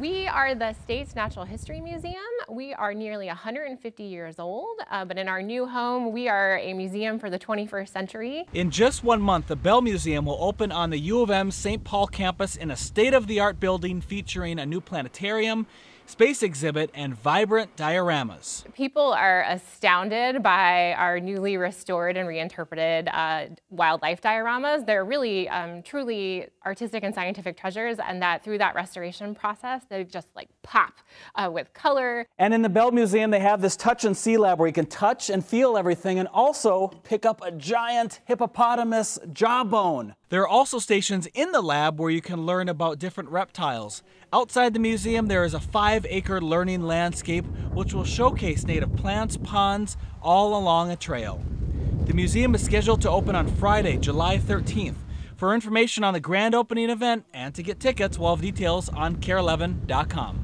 We are the state's Natural History Museum. We are nearly 150 years old, uh, but in our new home, we are a museum for the 21st century. In just one month, the Bell Museum will open on the U of M St. Paul campus in a state of the art building featuring a new planetarium space exhibit, and vibrant dioramas. People are astounded by our newly restored and reinterpreted uh, wildlife dioramas. They're really um, truly artistic and scientific treasures, and that through that restoration process, they just like pop uh, with color. And in the Bell Museum, they have this touch and see lab where you can touch and feel everything and also pick up a giant hippopotamus jawbone. There are also stations in the lab where you can learn about different reptiles. Outside the museum, there is a five acre learning landscape which will showcase native plants, ponds, all along a trail. The museum is scheduled to open on Friday, July 13th. For information on the grand opening event and to get tickets, we'll have details on KARE11.com.